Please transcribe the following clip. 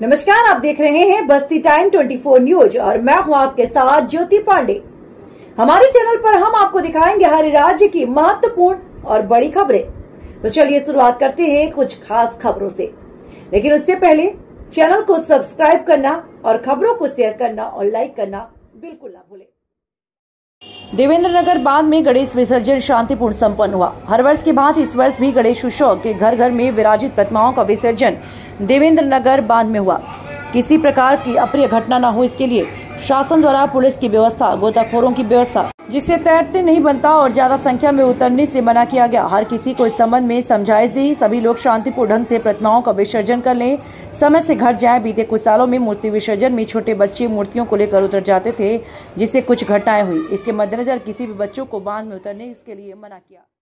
नमस्कार, आप देख रहे हैं बस्ती टाइम 24 न्यूज़ और मैं हूँ आपके साथ ज्योति पांडे। हमारे चैनल पर हम आपको दिखाएँगे हर राज्य की महत्वपूर्ण और बड़ी खबरें। तो चलिए शुरुआत करते हैं कुछ खास खबरों से। लेकिन उससे पहले चैनल को सब्सक्राइब करना और खबरों को शेयर करना और लाइक करना बिल्कुल ना भूलें। देवेंद्र नगर बाँध में गणेश विसर्जन शांतिपूर्ण संपन्न हुआ। हर वर्ष के बाद इस वर्ष भी गणेश उत्सव के घर घर में विराजित प्रतिमाओं का विसर्जन देवेंद्र नगर बाँध में हुआ। किसी प्रकार की अप्रिय घटना न हो इसके लिए शासन द्वारा पुलिस की व्यवस्था, गोताखोरों की व्यवस्था, जिससे तैरते नहीं बनता और ज़्यादा संख्या में उतरने से मना किया गया। हर किसी को इस संबंध में समझाए से सभी लोग शांतिपूर्ण ढंग से प्रतिमाओं का विसर्जन कर लें। समय से घर जाए, बीते कुछ सालों में मूर्ति विसर्जन में छोटे बच्चे मूर्तियों को लेकर उतर जाते थे, जिससे कुछ घटनाएँ हुई। इसके मद्देनजर किसी भी बच्चों को बाँध में उतरने, इसके लिए मना किया।